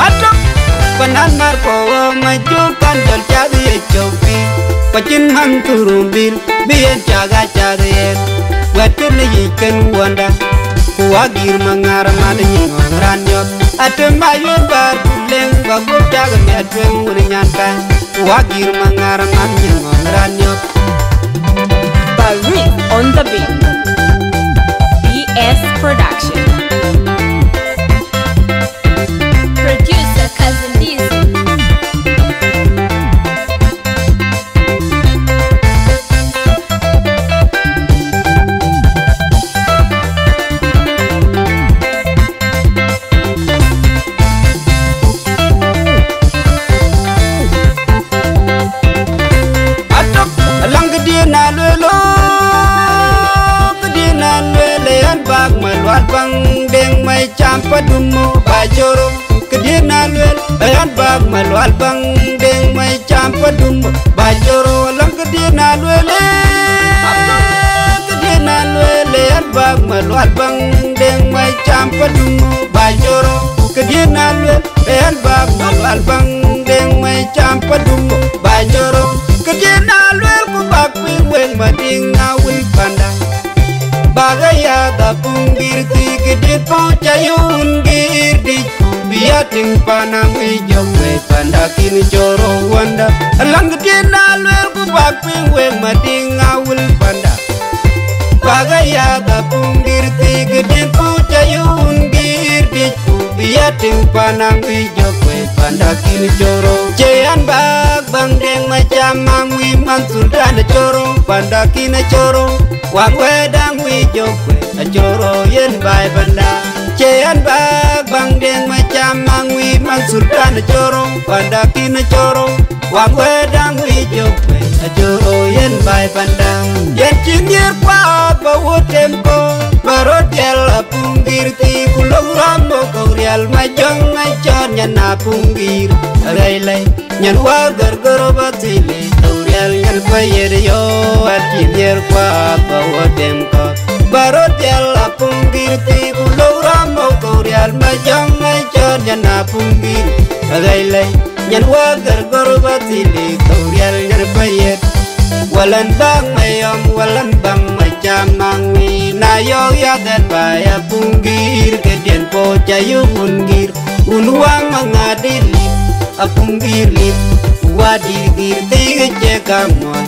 Matok Panan marko maju kan chadi chopi Pachin han turumbil bien chaga chadi Watul yiken wanda Kuagir mangar mani ngran yop Atem mayun bar kuleng bagu jaga mi atweng wuni nyankan Kuagir mangar mani ngran yop Barry on the beat. BS Production. Champa dumo bajoro gedi na lwel an bag malwal bang deng mai champa dumo bajoro lang gedi na lwele eh, gedi na lwele eh, an bag malwal bang deng mai champa dumo bajoro gedi na lwel eh, an bag malwal bang deng mai champa dumo bajoro Kejena lwel, ku bak ping weng mading ngawin panda. Bagaya da punggir ti gedit po chayun gir biating panang e ijong we panda kini choro wanda. Alang kejena lwer ku bakping we mading awul panda. Bagaya da punggir ti gedit po chayun gir biating panang e ijong we panda kini coro Cean bag bang deng macam mangwi mansul dan choro panda kini choro, Wang wedang wi jokwe a coro yen bai panda Cean bag bang deng macam mangwi man sultan coro panda kini Wang wedang wi jokwe a yen bai panda Yen cingir kwa bawo tempo Barot yel punggir ti kulong rambo Kaurial majong ngachon nyan na punggir nyan wa gargaro batili Kaurial nyan payer yo At cingir kwa bawo tempo Barot yel punggir ti kulong rambo Kaurial majong ngachon nyan na punggir Agaylay nyan wa gargaro batili Kaurial nyan payer Walan bang mayom walan bang macamang mi na yo ya dat baya punggir kedien po cayu punggir unwang mangadili apunggir lim wadir gir tiga cekamon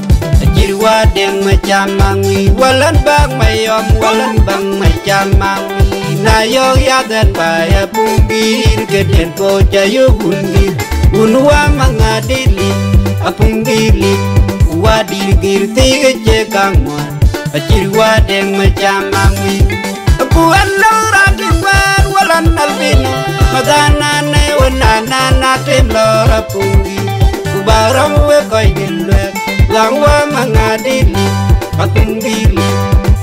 ajir wadeng macamang mi walan bang mayom walan bang macamang mi. Na yo ya dat baya punggir kedien po cayu punggir unwang mangadili apunggir lim wadir gir tiga cekamon Acir wadeng macam angwi Buan laura dimbar walan albino Magana ne wanana na tem lora pungi Kubarang we koi dilwe Langwa mangadili Patungili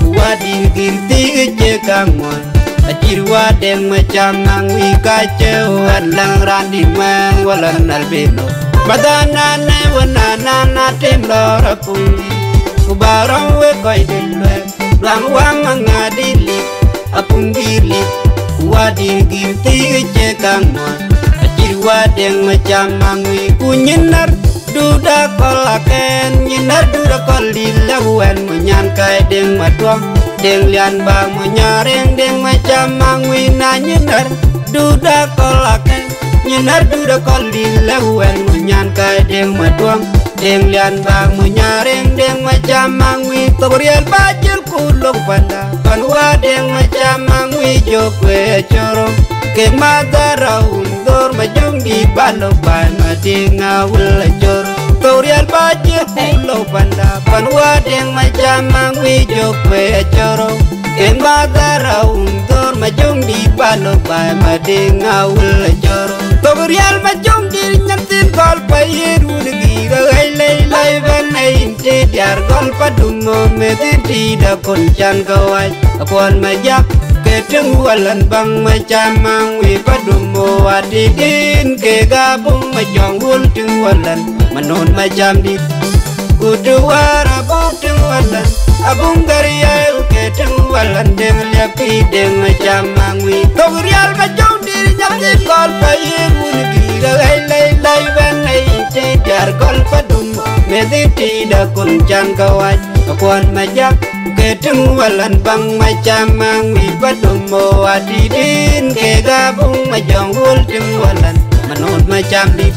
Wadir gir tiga cekamon Acir wadeng macam angwi Kacauan lang randi mang walan albino badana ne wanana na tem lora pungi Kubarang we koi dilwe Lang wang mangadili Apungili Wadir gir tiga cekamon Acir wadeng macam angwi Kunyinar duda kola kolaken Nyinar duda kolila wen. Menyan kai deng matuang Deng lian bang menyareng Deng macam angwi na nyinar Duda kola kolaken Nyinar duda kolila wen. Menyan kai deng matuang Deng lian bang menyareng Deng macam angwi Tobriel bajil kulong panda Panwa deng macam angwi Jokwe coro Ke magara undor Majung di balok pan Mati ngawul coro Tobriel bajil kulong panda Panwa deng macam angwi Jokwe coro Ke magara undor Majung di balok pan Mati ngawul coro Tobriel majung di nyantin Kol payir udah gai lay lay van ay inte diar gol padungo me ti da kon chan ai, còn majak ke teng walan bang macamang wi padumo adi din ke gabung majong wul mà walan manon macam di kudu wara bung teng walan abung gariya ke teng walan deng liapi deng macamang wi togrial majong di dir nyati kol pa yir un gira gai lai lai ben ay te jar kol pa dum me di ti da kun chan ka wai kwan ma jak ke tung walan bang ma chamang mi pa dum mo adi din ke ga bung ma jong hul tung walan manot ma cham di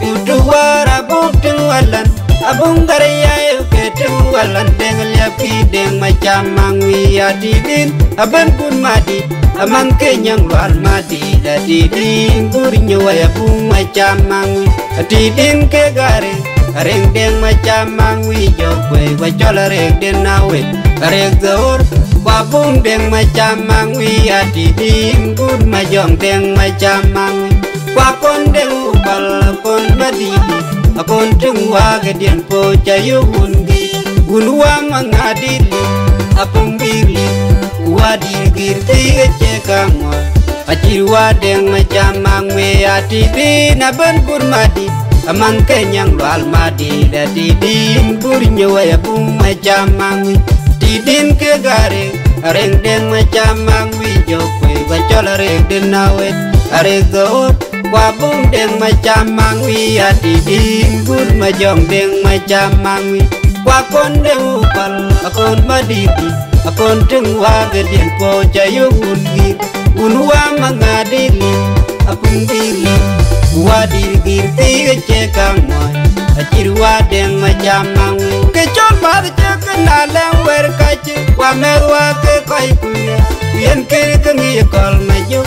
Udu wara bung tung walan abung garaya ke tung walan deng liap ki deng ma chamang wi adi din aban kun madi amang ke nyang wal madi da di din gurnyo wa bung ma chamang wi adi din ke gare Riêng đen mà cha mang nguy cho quê Và cho là riêng đen nào huyệt Riêng dấu Và vùng đen mà cha mang nguy À thì đi cút mà dọn đen mà cha mang nguy. Qua con đen u là con mà đi đi A con trưng hoa cái điện phố cha yêu buồn đi. Buồn hoa mà ngã đi đi à A phong bi đi. Qua đi ghi tí chê ca ngọt. Achirwa deng macam mangwe ati di na ben kurma di man kenyang lwal madida tidin burnyo waya bum chamang tidin ke gare, areng den machamang wi. Jokwe bachol areng den nawe arego kwa bum den machamang wi. Atidin bur majong den machamang wi. Di konde upal akon madidi akon tengwa gedin po chayo ungi unwa mangadili apungili wa mangadi li apung dili qua di gir ti ge che kang mo achir wa deng ma chamang ke chol ma de che ke na le wer ka che wa me wa ke kai ku ye yen ke ke ngi kol ma ju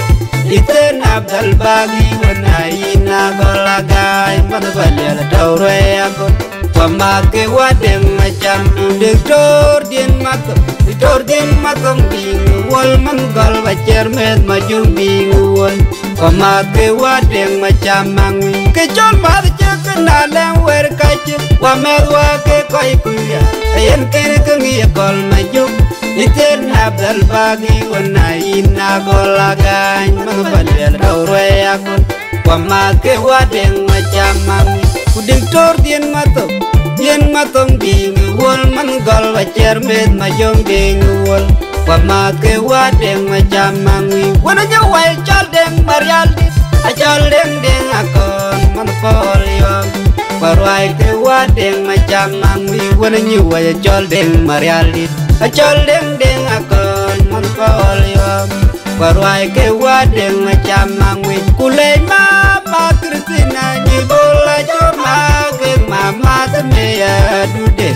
iten abdal bagi wa na ina golagai ma de ba le la tawre akon điên wadeng macam Diktor din makem Diktor din makem Bingu wal menggal Bacer med majung bingu wal Pamake wadeng macam Mangwi Kecol mad ceken Aleng wer kace Wamed wake koi kuya Ayen kiri kengi kol majung Iten abdal bagi Wana ina golagany Mengbalel daurwe akon Pamake wadeng macam Mangwi Kuding tor dien matok Dien matong ding wol man gol wa cher med ma jong ding wol Wa ma ke wa deng ma jam mangwi Wana nya wa chal deng marial dit A chal deng deng akon man pol yom Parwai ke wa deng ma jam mangwi Wana nya wa chal deng marial dit A chal deng deng akon man pol yom Parwai ke wa deng ma jam mangwi Kulay ma ma kristina nyi bola choma ke mama me ya dude.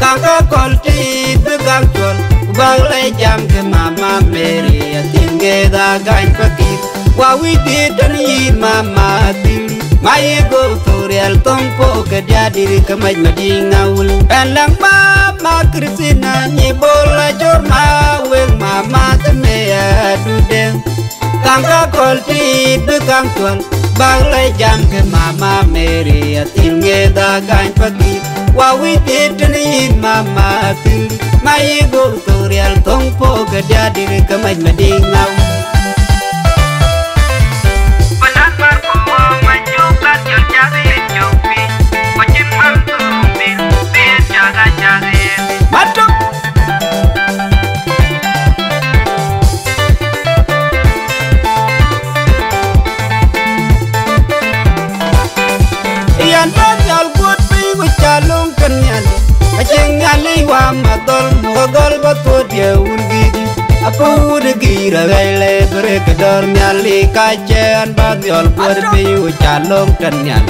Kanga kolti be gang chol bang jam ke mama meri ya tinge da gain pakir wa wi de tan yi mama tili mai go tutorial tong po ke dia diri ke đi madinga ul elang mama kristina nyi bola choma we mama me ya dude kanga kolti be gang chol bang lai jam ke mama Mary atil nge da gain pagi wa wi te tani mama til mai go tutorial tong po ga dia dir ke mai Acheng wa madol mogol batu dia un Apa ud gira gaile bere kedor nyali kachen ba berpi ucalong kan nyal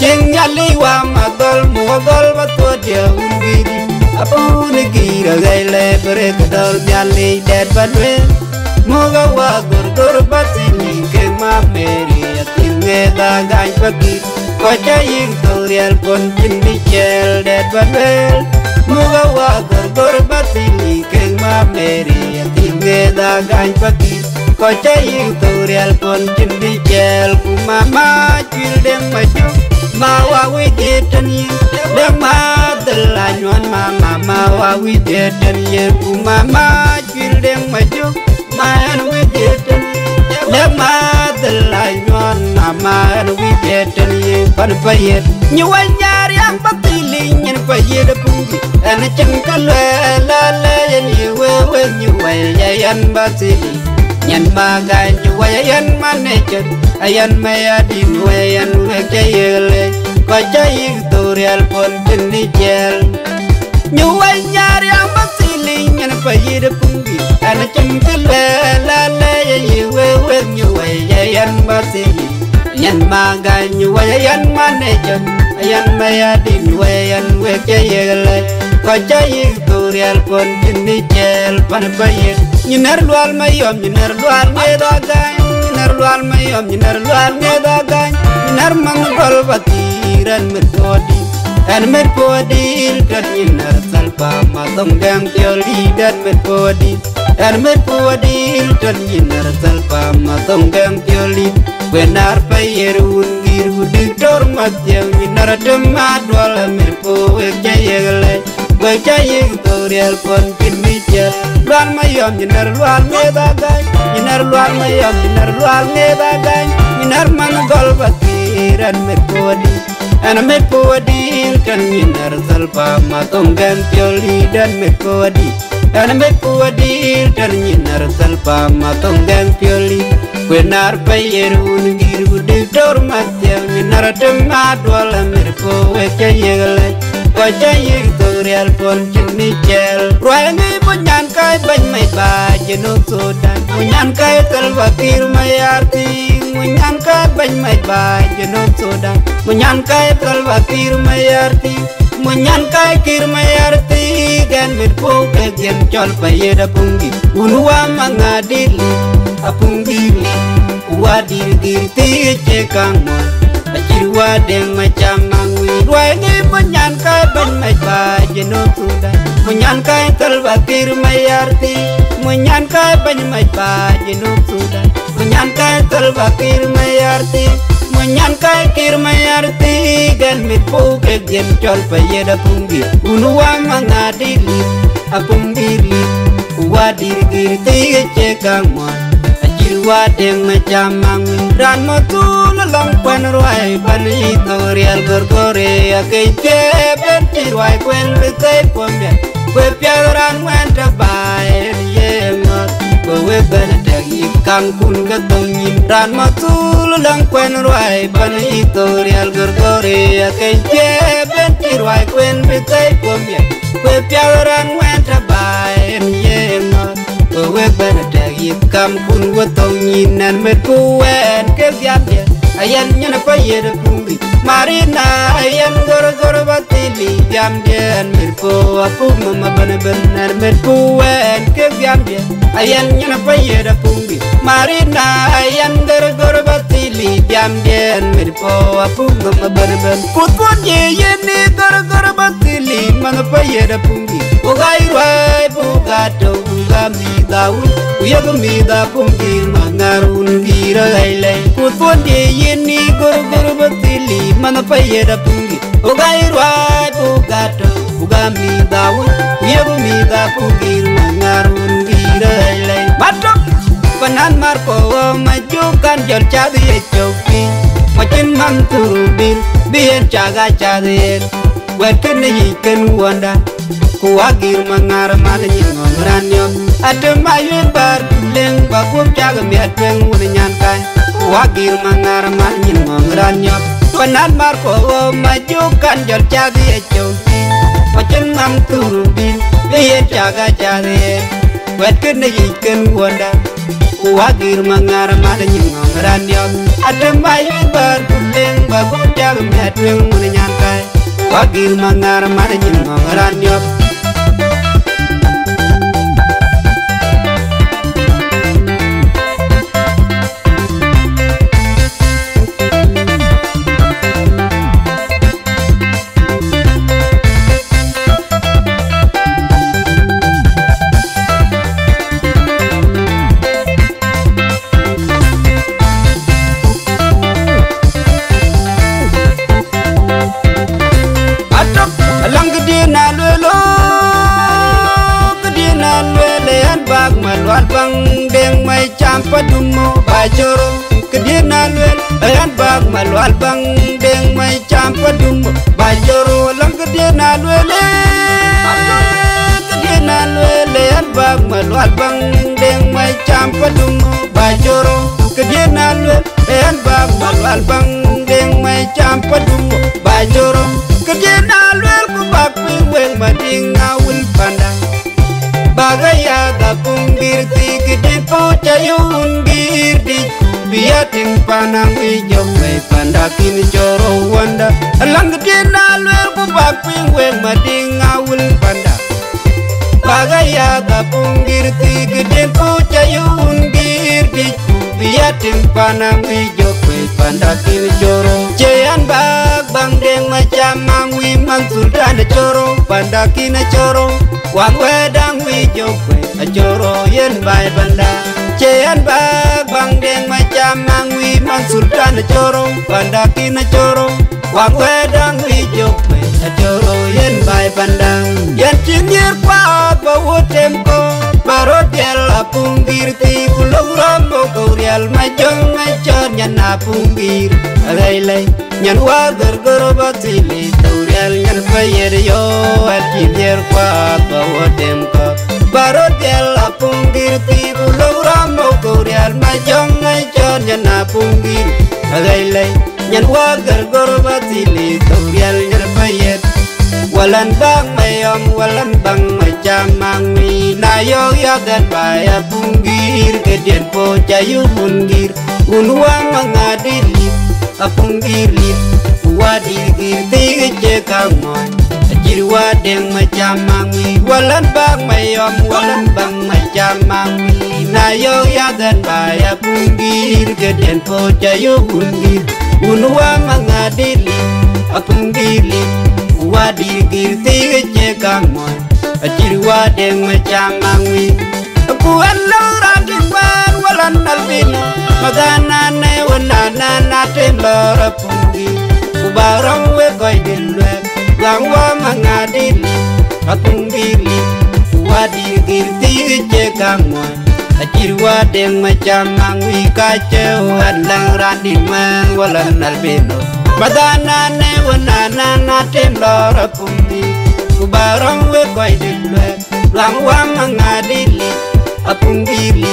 cing nyali wa madol mogol batu dia un Apa ud gira gaile bere kedor nyali dead badwe Moga wa gur gur batini ke ma meri atin ngeda có pagi Kocha ying tutorial kon chin di chel dead badwel Moga wa gur gur batini keng ma meri atin ngeda gai pagi Kocha ying tutorial kon chin di chel Kumama chil deng maju Ma wa wi detan yin Deng ma delanyuan ma mama wa wi detan yin Kumama chil deng maju man we did le ma de la man we did ye pan pa ni wa yang patili nyen pa pungi ana chen ka la le ye we we ni wa yan batili nyan magan waya yan manechen ayan maya din wayan weke yele ko jayi torial pon tinni jel nyu way yang basili nyan payide pungi ana chimtile la la ye we we nyu way yan basili nyan magan waya yan manechen ayan maya din wayan weke yele ko jayi mang pon vật jel pan bayen Nyinar lual mayom, nyinar lual ngedagan Nyinar lual mayom, nyinar lual mà Nyinar manggol batiran merpodi Dan merpodi dan nyinar salpa matong gang tioli dan merpodi Dan merpodi dan nyinar salpa matong gang tioli Benar payer ungir udik dor matyang Nyinar demat wala merpo wekjayegele Wekjayeg torial pon kin pinmichel lual mayom nyinar lual ngedagan nyinar lual mayom nyinar lual ngedagan nyinar man gol batiran merpodi ana merpodi kan nyinar salpa matong gan pioli dan merpodi ana merpodi dan nyinar salpa matong gan pioli kwenar payer un gir gudi dor matya nyinar demma dwala merpo wekayegale Wajah torial pon chini chel Ruangi punyan kai bany mai ba jeno sodan Punyan kai tel bakir mayarti. Punyan kai bany mai ba jeno sodan Punyan kai tel bakir mayarti. Punyan kai kir mayarti. Gan mit po ke gen chol payeda pungi. Unwa mangadili apungili Uwa diri diri ti chekang mo Achirwa deng macam mangwi Ruangi punyan kai bany mai ba jeno sodan Munyan kai tel bakir mayarti Munyan kai bany mai ba jeno sodan Munyan kai tel bakir mayarti Munyan kai kir mayarti Gan mit po ke gen chol payeda pungi Unuwa mangadili apungili Uwa diri diri ti chekang mo Achirwa deng macam mangwi Dan motul long pan ruai pan itorial gorgore Akai tepen tiruai kwen bekai pombe Kwe piaran wenta bae yengot Kwe bena dagi kangkun ketongin Dan motul long pan ruai pan itorial gorgore Akai tepen tiruai kwen bekai pombe Kwe piaran wenta bae yengot bên bana dagi kam kun wotong yinan met kuwen ke gyabye ayan nyana pa yeda pungi marina ayan gor gor batili jam den mệt po apu mama bana benar met kuwen ke gyabye ayan nyana pa yeda pungi marina ayan gor gor batili jam den mit po apu mama bana ben putpon ye yeni gor gor batili mana pa yeda pungi Ugai ruai bugato ugami daun Uyaga mida pungir mangarun gira lailai Putpon de yeni guru guru batili mana payeda pungi Ugai ruai bugato ugami daun Uyaga mida pungir mangarun gira lailai Matok panan marco majukan jor chadi echoki Machin manturubil bien chaga chadien Wetin yiken wanda kuwagir mangar mal nyingom ranyo adem ayun bar leng bakum chag mi atweng wun nyan kai. Kuwagir mangar mal nyingom ranyo panan mar ko majukan jol chag ye echo Macen mam turubin biye chaga jari wet kene yiken wanda kuwagir mangar mal nyingom ranyo adem ayun bar leng bakum chag mi atweng wun nyan kai Wagir mangar mal nyingom ranyo bagaya da punggir ti kedien po chayun biatin panang ijo mai panda kin joro wanda alang kedien alwel ku bak pingweng mading awul panda bagaya da punggir ti kedien po chayun girdi biatin panang ijo mai panda kin joro Jayan bag bang deng macam mangwi mang sultan coro panda kin coro wang wedang wi jokwe coro yen bai panda Jayan bag bang deng macam mangwi mang sultan coro banda kin coro wang wedang wi jokwe coro yen bai banda yen cingir pa bawo temko Barot yel apungir ti kulong rombo kaurial majong ngachon nyan apungir Alay lay nyan wagar goro batili Walan bang mayom walan bang macam mangmi Nayo yagan baya punggir Kedien po cayu punggir Unwang mangadilit Apunggir lit Wadir gir tiga cekangon Ajir wadeng macam mangmi Walan bang mayom walan bang macam mangmi Nayo yagan baya punggir Kedien po cayu punggir Unwang mangadilit Apunggir lit wa di wadi girti che kang kamon achir wadeng machamangwi ku allo ragin wan walan albino magana ne wanana na na te temlora pungi ku barang we koy li ku wa di wadi girti che kang kamon achir wadeng machamangwi kache walang randin man walan albino Madana ne wanana na tem lora pumbi Kubarang we koi dilwe Lang wang mangadili Apungili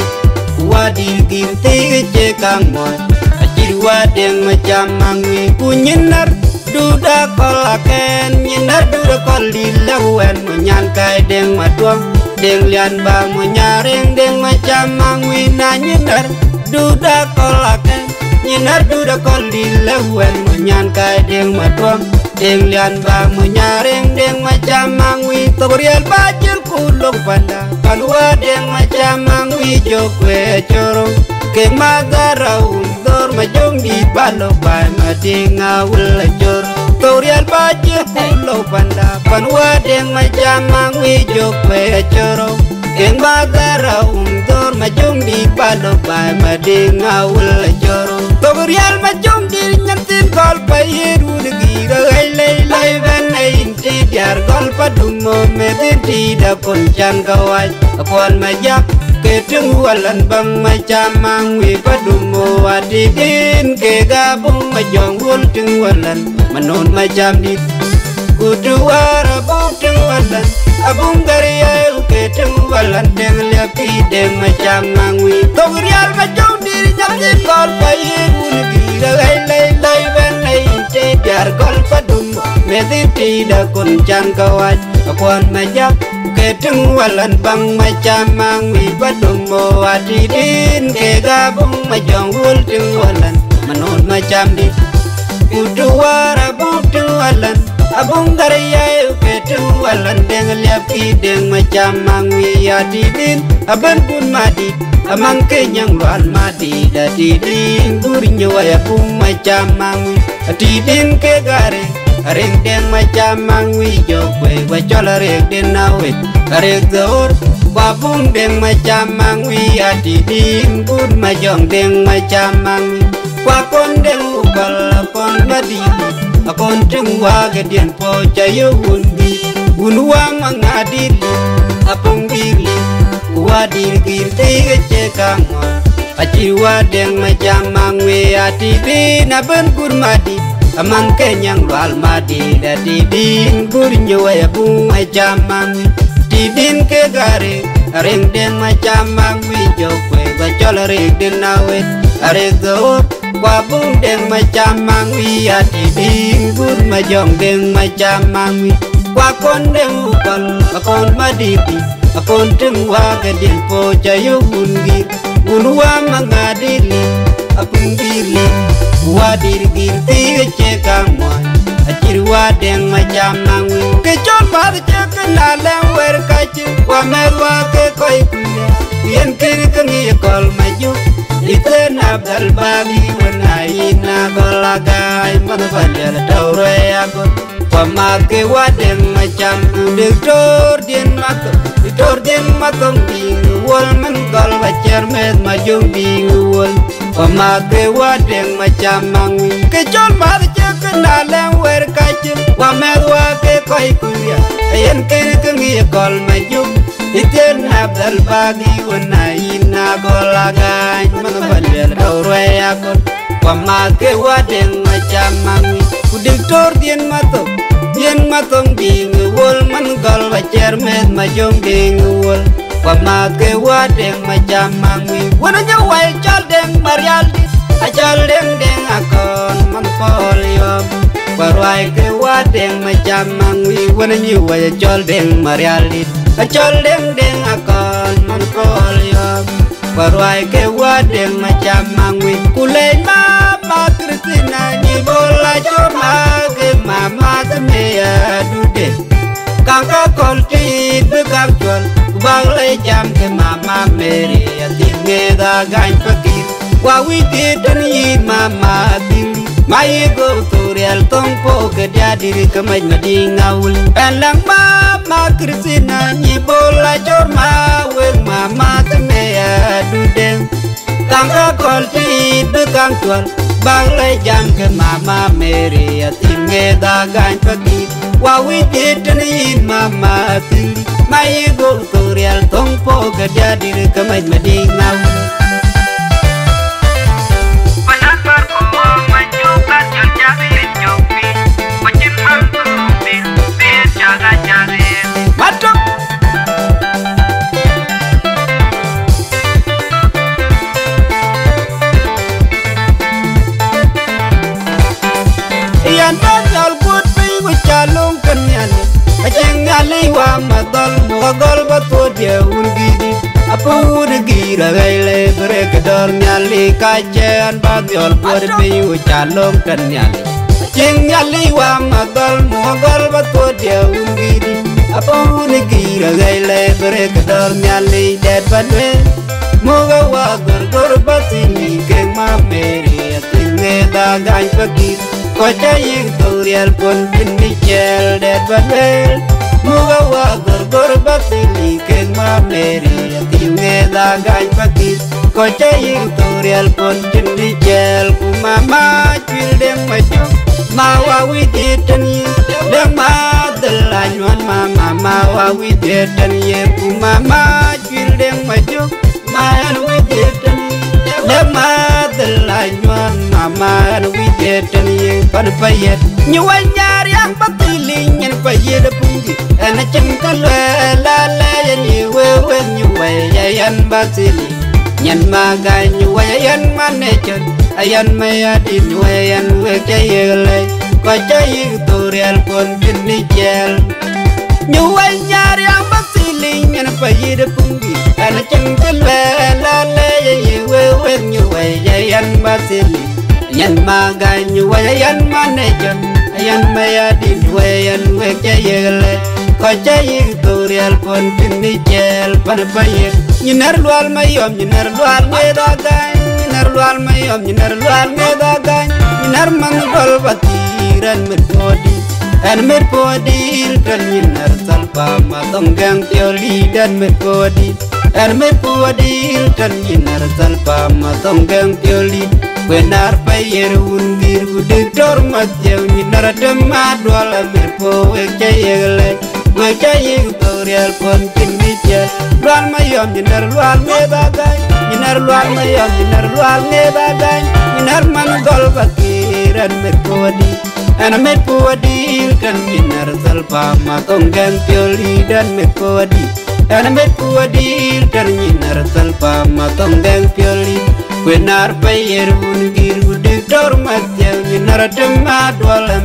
Wadi ginti che kang moy Achir wadeng macam mangwi Kunyinar duda kolaken Nyinar duda kolilawen Munyan kai deng matuang Deng lian bang munyaring Deng macam mangwi na nyinar Duda kolaken nyinar duda kolli lewen munyan kai deng matuam deng lian ba munyareng deng macam mangwi tobriel bajir kulong panda kalwa deng macam mangwi jokwe coro ke magara undor majong di balo bai madinga wula coro tobriel bajir kulong panda kalwa deng macam mangwi jokwe coro ke badara umdor majong di palo bai madinga wula coro Togrial majong di nyantin kol payir udgira Ay lay lay ben ay inti diar gol padumo Medin tida konchan kawaj Akuan majak Ketung walan bang macamang wi padumo Adidin ke gabung majong wul ting walan Manon macam di Kudu arabung bukting walan Abung gariya ketung walan Deng liapi, deng macamang wi Togrial majong dir nyantin kol payir udgira Ay lay lay ben ay inti diar kol padumo Medin tida konchan kawaj Akuan majak Ketung walan bang macam mangwi padumo Adidin ke gabung majong wul ting walan Manon macam dit Kudu wara bukting walan Abung garaya ketung walan Deng liapi deng macam mangwi Adidin aban kun madit Amang kenyang lual mati Dadidin gurinya waya pung macam mangwi Adidin ke gareng Areng deng macam mangwi jokwe Wacol areng den nawe Areng gaur. Wabung deng macam mangwi Adidin gun majong deng macam mangwi Wakon deng ukal akon madidi Akon teng wage dien po cayo wundi Unwang mangadili Apung bili Wadir girti kece kangwa Aci wadeng macam mangwe Atibi na ben kurmadi Amang kenyang lual madi Dati din gurnyo ya bung macam mangwe din ke gare ring den ma chama wi jo kwe ga chol ring den na we are go qua bung đen mai cha mang uy à thì đi bút mà dòng đen mai cha mang uy. Qua con đen con mà con mà đi đi mà con trưng hoa cái điện phố chạy yêu buồn ghi. Buồn hoa mà ngà đi li à cùng đi li hoa đi đi thì cái che cả ngoài à chỉ hoa đen mai cha mang uy. Cái chót phát che cái nà lem quẹt cái chữ qua mẹ hoa cái coi yên kia cái nghe còi mà yêu golagai man bandel tawre ago pamake waden macam diktor dien mato diktor dien mato ding wol man gol bacer med majung ding wol. Pamake waden macam mangi ke chol mar che kendale wer kache wa med wa ke koi kuya yen kiri ka Iten abdal bagi wana ina golagany mga bandel daurwe akon. Pamake wadeng macam mangi Kudiktor dien mato. Dien matong ding wol. Man gol bacer med majong ding wol. Pamake wadeng macam Wana nyawai chal deng marialdi Achal deng deng akon. Man pol yom. Parwai ke wadeng macam Wana nyawai chal deng marialdi Achol deng deng akon man kol yom Parwai ke wadeng macam mangwi Kulay mama Kristina ni bola choma ke mama temeya dude Kangka kol ti bekang chol Kubang le jam ke mama Mary Atinge da gain pakir Wawi titan yi mama tingli Mai go tutorial tong po ke dia diri kemaj mading awul Elang ma krisina ni bola jor jorma Weng mama temeya dudeng Tangka kol ti bekang tuan Bang le jam ke mama Mary Atinge da gain pakir Wawi titan yi mama tingli Mai go tutorial tong po ke dia diri kemaj mading ngaul. Đi kedor nyali kacean bag yal kut pi wu chalung kan yali Ajeng yali wa madal muagol batu dia un gidi Apa ud gira gaile bere kedor nyali dead badwe Moga wa gor gor batini keng ma meri atinge da gain pagir Kocha yik torial pon pini chel det badwel Muga wa gor gor batini keng ma ta atinge da gain pagir Kocha yik torial pon pini chel Kumama chwil dem macho Ma wa widitan yi Dem ma delanywan ma mama wa widitan yi Kumama chwil dem macho man we didn't Le madel anh mama we didn't ye pan payet Nyu wanyar yang patiling yan anh pungi Ana chengkal la la yan ye we we nyu we ya yan batili Nyan maga nyu we yan manechan Ayan maya di nyu we yan we kayele Ko chayi tutorial pon pinni jel Nyu wanyar yang patiling yan payet pungi ana chengkal la la ye ye we we nyu we ya yan batili yan maga nyu we yan manejan yan maya di we yan we tu ko quân tutorial đi chèn. Jel pan paye nyinar lual mayom nyinar lual me da gan nyinar lual mayom nyinar lual me da gan nyinar man gol batiran mit podi. En mit podi kan nyinar salpa ma tonggang tioli dan mit podi. En mit podi kan nyinar salpa ma tonggang tioli Benar payer un bir gudik dor mat jew nyinar dema dwal mit po we chayele we chayeg torial pon kin miche lual mayom nyinar lual me bagay nyinar lual mayom nyinar lual me bagay nyinar man gol bakir dan met puadi nhìn met puadi kan minar salpa ma tonggang pioli quên nở bay ana met puadi kan minar salpa ma tonggang pioli kwenar payer un gir gudik dor matya minar dema dwala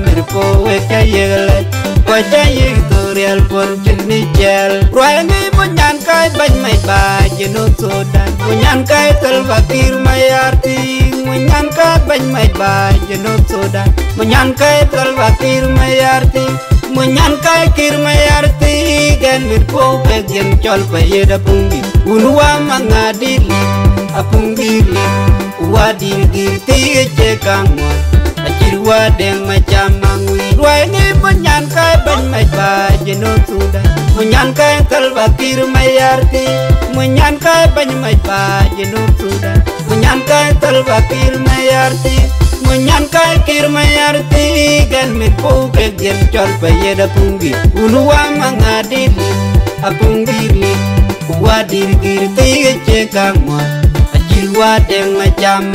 mir po we kayele Kwacha yik torial pon chini chel Ruay ngi munyan kai bany may ba jino sodan Munyan kai tel bakir mayarti Munyan kai bany may ba jino sodan Munyan kai tel bakir mayarti Munyan kai kir mayarti Gan mir po peg yen chol pa yeda pungi Unwa mangadili apungili Uwadil gir tiye chekang Achirwa deng macam mangwi Ruay ni munyan kai ban mai ba jeno suda Munyan kai kal bakir mayarti Munyan kai ban mai ba jeno suda Munyan kai kal bakir mayarti Munyan kai kir mayarti Gan mit po ke gen chol pa yeda pungi Unuwa mangadili apungili Uwadir gir tiye chekang mo Achirwa deng macam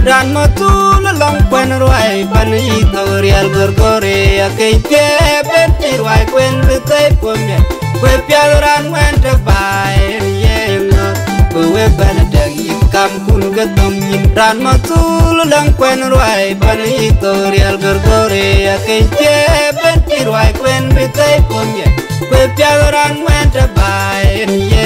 mangwi Dan matul long kwen ruai pan i torial gorgore Akei pie ben ti ruai kwen bitay Quên Kwe pial ran wen te bae ye ngot Kwe ben dagi kam kun gatom yin Dan matul long kwen ruai pan i torial gorgore Akei pie ben ti ruai kwen bitay pomye Kwe pial ran wen te bae ye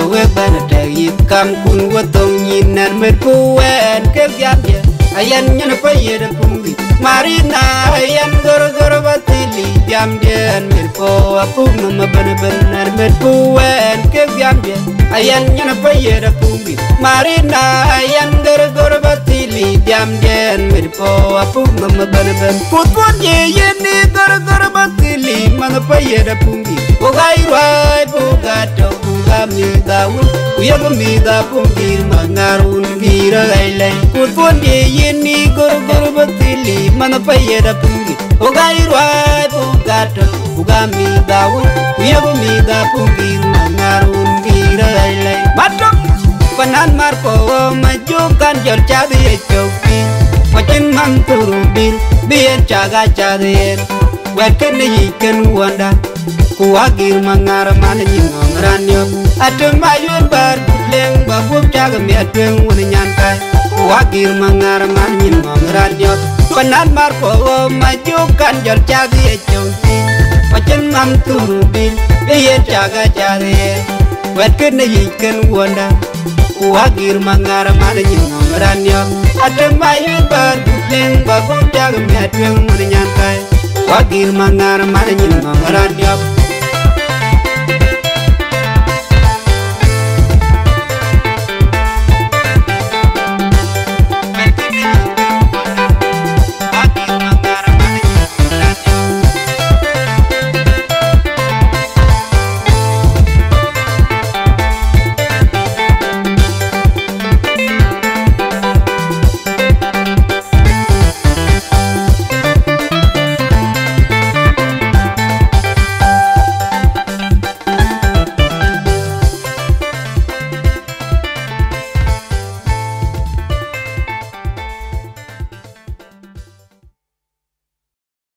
ngot Kowe bana dagi kam kun watong yinan met kuwen ke gyabye ayan nyana pa ye yeda pungi marina ayan gor gor batili jam den mer ko apung nama bana bana met kuwen ke gyabye ayan nyana pa ye yeda pungi marina ayan gor gor batili jam den mer ko apung nama bana bana putpon ye ye ni gor gor batili mana pa ye yeda pungi Bugai ruai bugato buga mi daun Uyaga mi da pungir gira gailai Kutpon yeni gor mana payeda pungi Bugai ruai buga mi daun Uyaga mi da gira gailai Matok panan marpo majukan jor chadi chopi Macin manturu bien chaga chadien Wekin yiken wanda kuwagir mangar man nyingong ranyo atum ayun bar, leng babup chag mi atweng wani nyan kai kuwagir mangar man nyingong ranyo panan mar po majukan jor chagi e chongti pacen mam turubil ye jaga chare wet ken ne yiken wonda. Kuwagir mangar man nyingong ranyo atum ayun bar, leng babup chag mi atweng wani nyan kai Wagir mangar man nyingong ranyo